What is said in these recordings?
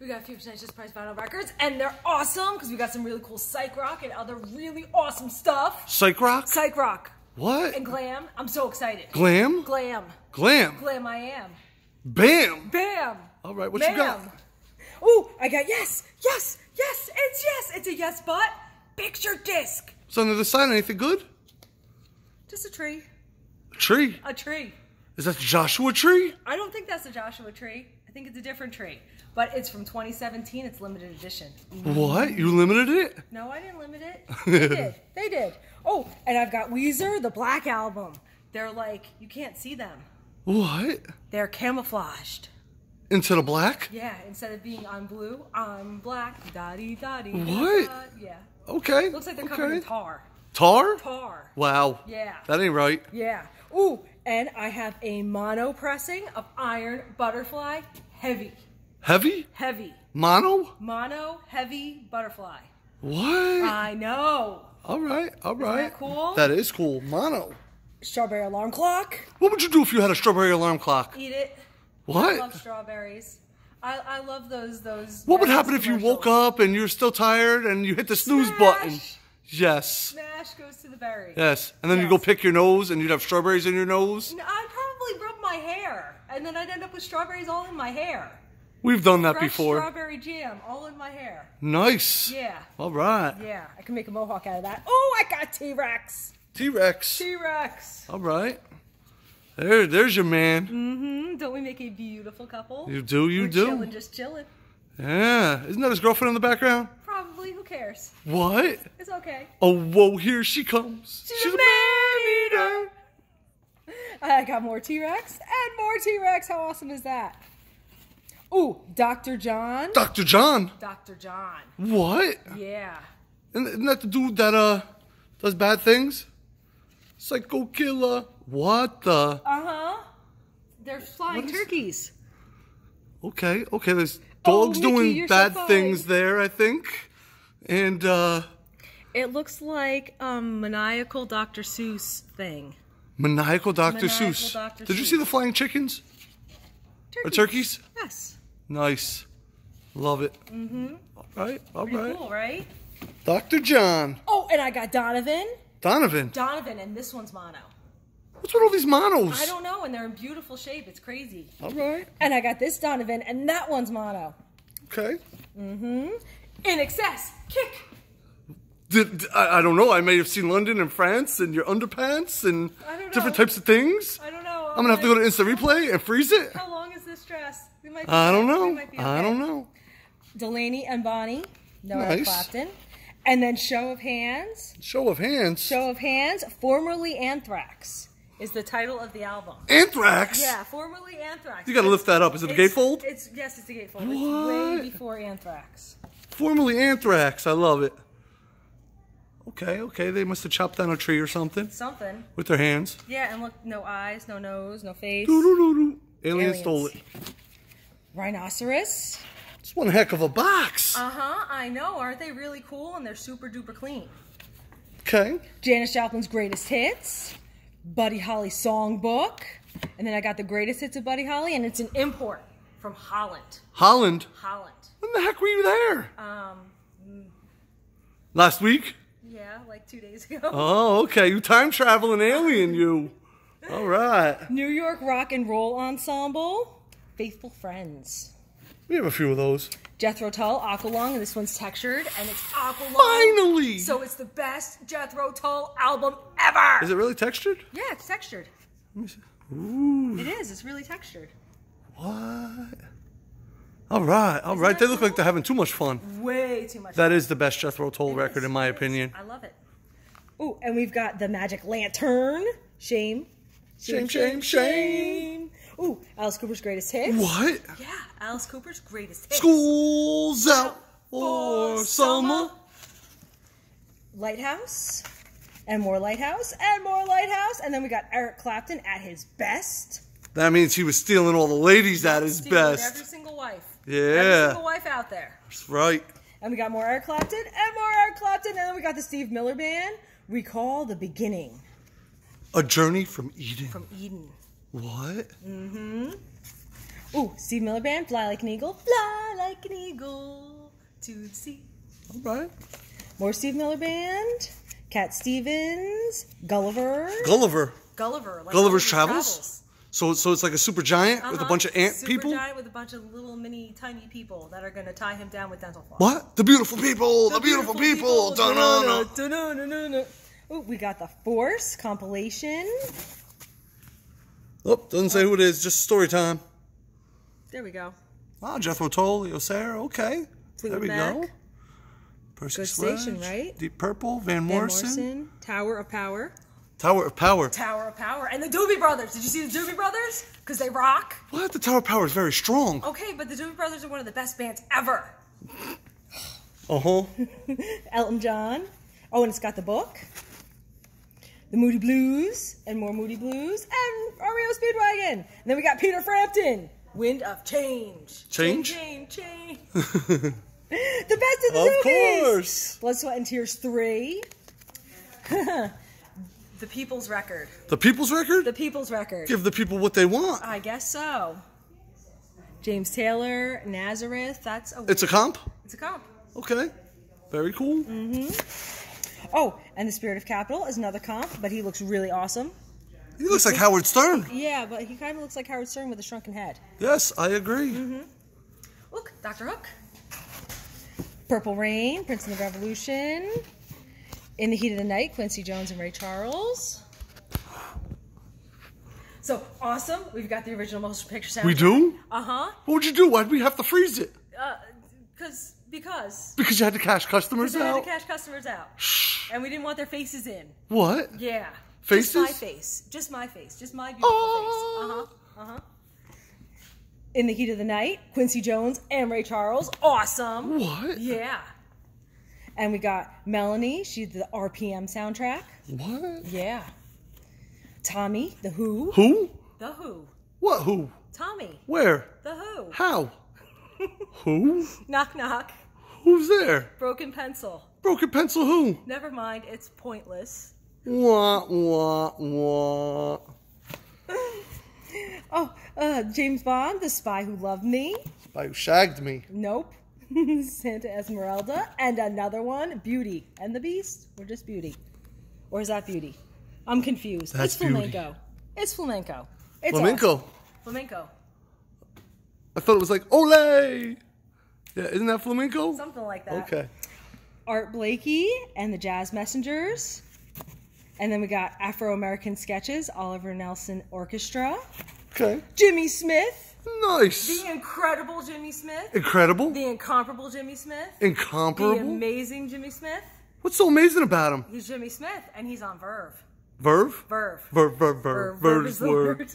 We got 50% just price vinyl records, and they're awesome because we got some really cool psych rock and other really awesome stuff. Psych rock? Psych rock What? and glam. I'm so excited. Glam? Glam. Glam. Glam I am. Bam. Bam. All right, what you got? Bam. Ooh, I got yes, yes, yes, it's yes. It's a yes, but picture disc. What's under the sign? Anything good? Just a tree. A tree. A tree. Is that the Joshua tree? I don't think that's a Joshua tree. Think it's a different tree. But it's from 2017. It's limited edition. What? You limited it? No, I didn't limit it. They did. They did. Oh, and I've got Weezer, the Black Album. They're like, you can't see them. What? They're camouflaged. Into the black? Yeah, instead of being on blue, I'm black. Dotty dotty. What? da. Yeah. Okay. Looks like they're covered in tar. Tar? Tar. Wow. Yeah. That ain't right. Yeah. Ooh, and I have a mono pressing of Iron Butterfly Heavy. Heavy? Heavy. Mono? Mono Heavy Butterfly. What? I know. all right. All right. cool? That is cool. Mono. Strawberry alarm clock. What would you do if you had a strawberry alarm clock? Eat it. What? I love strawberries. I, I love those those. What would happen if you woke up and you're still tired and you hit the snooze Smash. button? Yes. Smash goes to the berry. Yes. And then you go pick your nose and you'd have strawberries in your nose. No, I'd probably rub my hair, and then I'd end up with strawberries all in my hair. We've done that Fresh before. strawberry jam all in my hair. Nice. Yeah. All right. Yeah, I can make a mohawk out of that. Oh, I got T Rex. T Rex. T Rex. All right. There, there's your man. Mm-hmm. don't we make a beautiful couple? You do, you We're do. Chilling, just chilling. Yeah. Isn't that his girlfriend in the background? Probably. Who cares? What? It's okay. Oh, whoa, here she comes. She's a man eater. I got more T Rex and more T Rex. How awesome is that? Ooh, Dr. John. Dr. John. Dr. John. What? Yeah. Isn't that the dude that uh does bad things? Psycho killer. What the? Uh huh. They're flying What is- turkeys. Okay, okay. There's Oh, dogs Mickey, doing you're so bad things there, I think. And uh It looks like um maniacal Dr. Seuss thing. maniacal Dr. Maniacal Seuss. Dr. Did you see the flying chickens or turkeys? Yes. Nice. Love it. Mm-hmm. All right, all Pretty right. cool, right? Dr. John. Oh, and I got Donovan. Donovan. Donovan, and this one's mono. What's with all these monos? I don't know, and they're in beautiful shape. It's crazy. All right. And I got this Donovan, and that one's mono. Okay. INXS, kick. Did, I, I don't know. I may have seen London and France and your underpants and different types of things. I don't know. I'm gonna have to go to instant replay and freeze it. How long is this dress? We might be I don't know. I don't know. Delaney and Bonnie. No Eric Nice. Clapton. And then Show of Hands. Show of hands. Show of Hands, formerly Anthrax, is the title of the album. Anthrax. Yeah, formerly Anthrax. You gotta lift that up. Is it the It's- gatefold? It's yes, it's the gatefold. It's What? way before Anthrax. Formerly Anthrax. I love it. Okay, okay. They must have chopped down a tree or something Something. with their hands. Yeah, and look, no eyes, no nose, no face. Doo-doo-doo-doo. Alien Aliens. stole it. Rhinoceros. It's one heck of a box. Uh huh. I know. Aren't they really cool? And they're super duper clean. Okay. Janis Joplin's greatest hits. Buddy Holly songbook. And then I got the greatest hits of Buddy Holly, and it's an import from Holland. Holland. Holland. When the heck were you there? Um, Last week? yeah, like two days ago. Oh, okay. You time traveling alien, you. All right. New York Rock and Roll Ensemble. Faithful Friends. We have a few of those. Jethro Tull, Aqualung, and this one's textured, and it's Aqualung. Finally! So it's the best Jethro Tull album ever. Is it really textured? Yeah, it's textured. Ooh, It is. It's really textured. What? All right, all right. that They look like they're having too much fun. Way too much. That is the best Jethro Tull It record, is, in my it is. opinion. I love it. Ooh, and we've got the Magic Lantern. Shame. Shame, shame, shame. Ooh, Alice Cooper's greatest hits. What? Yeah, Alice Cooper's greatest hits. School's out for summer. Lighthouse. And more Lighthouse. And more Lighthouse. And then we got Eric Clapton at his best. That means he was stealing all the ladies at his Stealing best. Every single wife. Yeah. Every single wife out there. That's right. And we got more Eric Clapton and more Eric Clapton. And then we got the Steve Miller Band. Recall the beginning A journey from Eden. from Eden. what? Mm-hmm. Ooh, Steve Miller Band, Fly Like an Eagle, Fly like an eagle to the sea. All right. More Steve Miller Band, Cat Stevens, Gulliver. Gulliver. Gulliver. Like Gulliver's Travels? So, so it's like a super giant with a Uh-huh. bunch of ant Super people. giant with a bunch of little mini tiny people that are gonna tie him down with dental floss. What? The beautiful people. The, beautiful, people. Da-na-na. Da-na-na-na-na. We got the Force compilation. Oh, doesn't say who it is. Just story time. There we go. Ah, Jethro Tull, Sayer. Okay. there we Mac. go. Percy Good Sledge, station, right? Deep Purple, Van Van Morrison, Morrison, Tower of Power. Tower of Power. Tower of Power. And the Doobie Brothers. Did you see the Doobie Brothers? Because they rock. What? The Tower of Power is very strong. Okay, but the Doobie Brothers are one of the best bands ever. Uh huh. Elton John. Oh, and it's got the book. The Moody Blues and more Moody Blues and REO Speedwagon. And then we got Peter Frampton. Wind of Change. Change? Change, change, the best of the Of Doobies. course. Blood, Sweat, and Tears 3. The People's Record. The People's Record? The People's Record. Give the people what they want. I guess so. James Taylor, Nazareth. That's a. It's a comp? It's a comp. Okay. Very cool. Mm-hmm. Oh, and the Spirit of Capital is another comp, but he looks really awesome. He looks like Howard Stern. Yeah, but he kind of looks like Howard Stern with a shrunken head. Yes, I agree. Mm-hmm. Look, Dr. Hook. Purple Rain, Prince of the Revolution. In the Heat of the Night, Quincy Jones and Ray Charles. So awesome! We've got the original motion picture sound. We do? Uh huh. What would you do? Why'd we have to freeze it? Uh, cause because Because you had to cash customers out. we had to cash customers out, Shh. and we didn't want their faces in. What? Yeah. Faces? Just my face. Just my face. Just my beautiful Oh. face. Uh huh. Uh huh. In the heat of the night, Quincy Jones and Ray Charles. Awesome. What? Yeah. And we got Melanie. She's the RPM soundtrack. What? Yeah. Tommy, The Who. Who? The Who. What who? Tommy, Where? The Who. How? who? Knock knock. Who's there? Broken pencil. Broken pencil who? Never mind. It's pointless. Wah, wah, wah. Oh, uh, James Bond, The Spy Who Loved Me. Spy who shagged me. Nope. Santa Esmeralda. And another one, Beauty and the Beast. Or just Beauty. Or is that Beauty? I'm confused. That's it's flamenco. It's flamenco. It's Flamenco. awesome. Flamenco. I thought it was like ole. Yeah, isn't that flamenco? Something like that. Okay. Art Blakey and the Jazz Messengers. And then we got Afro American Sketches, Oliver Nelson Orchestra. Okay. Jimmy Smith. Nice. The incredible Jimmy Smith. Incredible. The incomparable Jimmy Smith. The Incomparable. amazing Jimmy Smith. What's so amazing about him? He's Jimmy Smith, and he's on Verve. Verve? Verve. Verve, verve, verve. Verve is the word.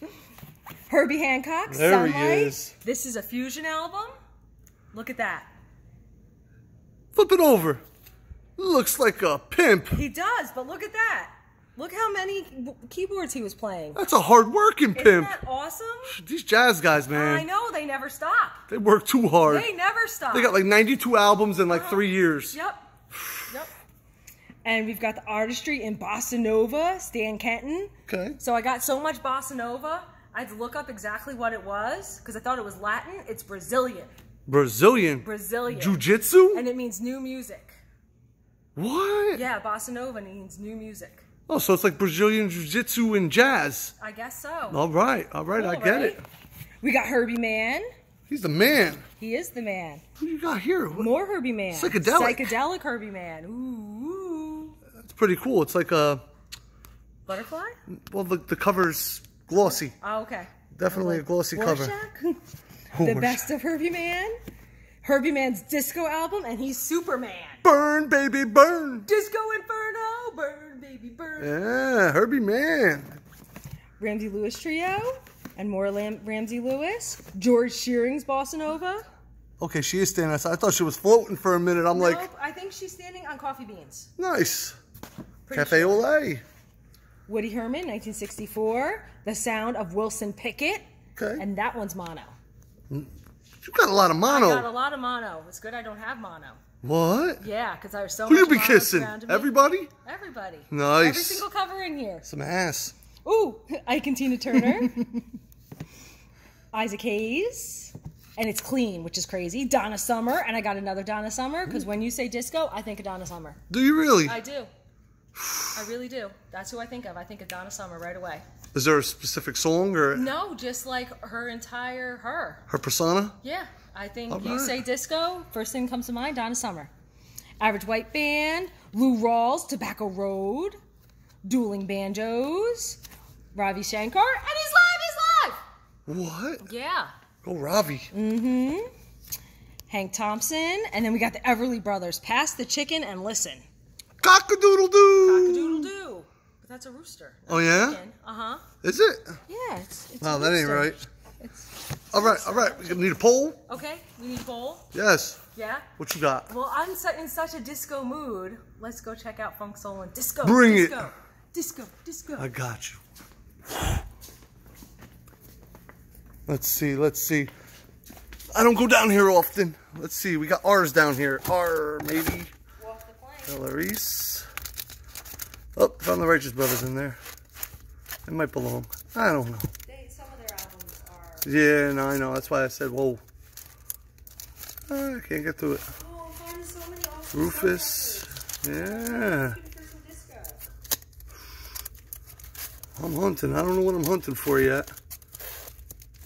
Herbie Hancock, There he is. This is a fusion album. Look at that. Flip it over. Looks like a pimp. He does, but look at that. Look how many keyboards he was playing. That's a hard working Isn't pimp. that awesome? These jazz guys, man. I know they never stop. They work too hard. They never stop. They got like 92 albums in like uh-huh. three years. Yep. Yep. And we've got the artistry in Bossa Nova, Stan Kenton. Okay. So I got so much Bossa Nova, I had to look up exactly what it was because I thought it was Latin. It's Brazilian. Brazilian. Brazilian. Jiu-jitsu? And it means new music. What? Yeah, Bossa Nova means new music. Oh, so it's like Brazilian jiu-jitsu and jazz. I guess so. All right, all right, I get right? it. We got Herbie Mann. He's the man. He is the man. Who you got here? What- More Herbie Mann. Psychedelic. Psychedelic Herbie Mann. Ooh. That's pretty cool. It's like a Butterfly? well, the the cover's glossy. Oh, okay. Definitely a glossy cover. The best of Herbie Mann. Herbie Mann's disco album, and he's Superman. Burn, baby, burn. Disco Inferno, burn, baby, burn. Yeah, Herbie Mann. Ramsey Lewis Trio, and more Lam- Ramsey Lewis. George Shearing's Bossa Nova. Okay, she is standing outside. I thought she was floating for a minute. I'm like, I think she's standing on coffee beans. nice. Pretty Cafe sure. Olay. Woody Herman, 1964. The Sound of Wilson Pickett. Okay. And that one's mono. You got a lot of mono. I got a lot of mono. It's good I don't have mono. What? Yeah, because I was so Who you be kissing? Everybody? Everybody. Nice. Every single cover in here. Some ass. Ooh, Ike and Tina Turner. Isaac Hayes. and it's clean, which is crazy. Donna Summer, and I got another Donna Summer because when you say disco, I think of Donna Summer. Do you really? I do. I really do. That's who I think of. I think of Donna Summer right away. Is there a specific song or No, just like her entire her. her persona? Yeah, I think All you right. say disco, first thing that comes to mind, Donna Summer. Average White Band, Lou Rawls, Tobacco Road, Dueling Banjos, Ravi Shankar, and he's live, he's live! What? Yeah. Oh, Ravi. Mm. Hmm. Hank Thompson, and then we got the Everly Brothers, Pass the Chicken and Listen. Cock-a-doodle doo. Cock a doodle doo. But that's a rooster. Oh yeah? Uh huh. Is it? Yeah, it's, it's Wow, a that ain't right. It's, All right, all right. We need a poll. okay, we need a bowl. Yes. Yeah? What you got? Well, I'm su- in such a disco mood. Let's go check out Funk Soul and Disco. Bring it. disco, Disco, disco. I got you. Let's see. Let's see. I don't go down here often. Let's see. We got ours down here. R maybe. Walk the plank. Hilarice. Oh, found the Righteous Brothers in there. It might belong. I don't know. They, some of their albums are. Yeah, no, I know. That's why I said, whoa. I can't get through it. Oh, so Rufus. Yeah. I'm hunting. I don't know what I'm hunting for yet.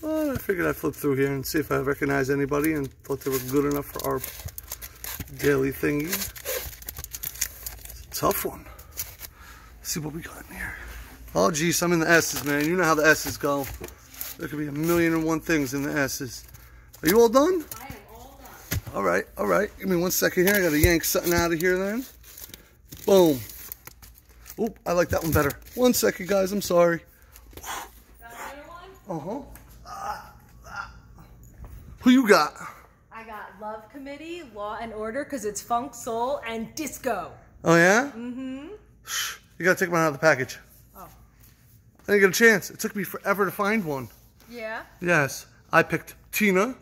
But I figured I'd flip through here and see if I recognize anybody and thought they were good enough for our daily thingy. It's a tough one. Let's see what we got in here. Oh, geez, I'm in the S's, man. You know how the S's go. There could be a million and one things in the S's. Are you all done? I am all done. All right, all right. Give me one second here. I got to yank something out of here then. Boom. Oop, I like that one better. One second, guys. I'm sorry. Got another one? Uh-huh. Who you got? I got Love Committee, Law and Order, because it's funk, soul, and disco. Oh, yeah? Mm-hmm. You got to take one out of the package. Oh. I didn't get a chance. It took me forever to find one. Yeah? Yes. I picked Tina.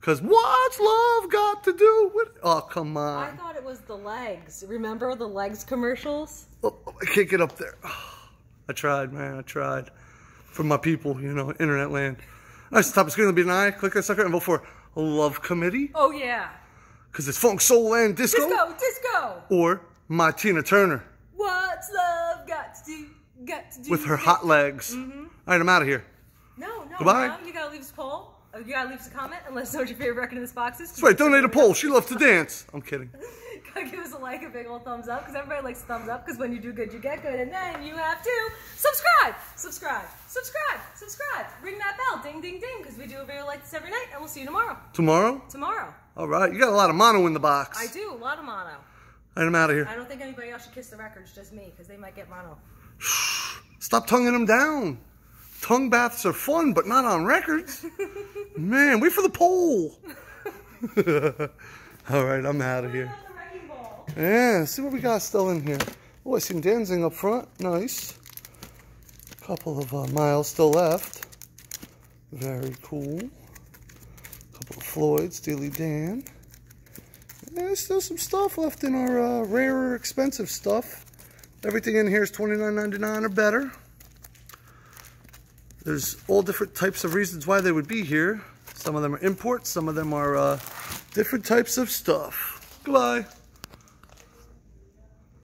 Because what's love got to do with... Oh, come on. I thought it was the legs. Remember the legs commercials? Oh, oh I can't get up there. I tried, man. I tried. For my people, you know, internet land. I stop. It's going to be an eye. Click that sucker and vote for Love Committee. Oh, yeah. Because it's funk, soul, and disco. Disco, disco. Or my Tina Turner What's love got to do? Got to do with her hot legs. Mm-hmm. All right, I'm out of here. No, Goodbye. no. You gotta leave us a poll. Uh, You gotta leave us a comment and let us know what your favorite record in this box is. That's right. Donate a poll. She loves to dance. I'm kidding. Gotta give us a like, a big old thumbs up, because everybody likes thumbs up, because when you do good, you get good. And then you have to subscribe, subscribe, subscribe, subscribe. Ring that bell, ding, ding, ding, because we do a video like this every night, and we'll see you tomorrow. Tomorrow? Tomorrow. All right. You got a lot of mono in the box. I do, a lot of mono. Right, I'm out of here. I don't think anybody else should kiss the records, just me, because they might get mono. Stop tonguing them down. Tongue baths are fun, but not on records. Man, wait for the poll. All right, I'm out of here. The wrecking ball. Yeah, see what we got still in here. Oh, I see dancing up front. Nice. A Couple of uh, miles still left. Very cool. Couple of Floyds, Steely Dan. There's still some stuff left in our uh, rarer, expensive stuff. Everything in here is $29.99 or better. There's all different types of reasons why they would be here. Some of them are imports, some of them are uh, different types of stuff. Goodbye.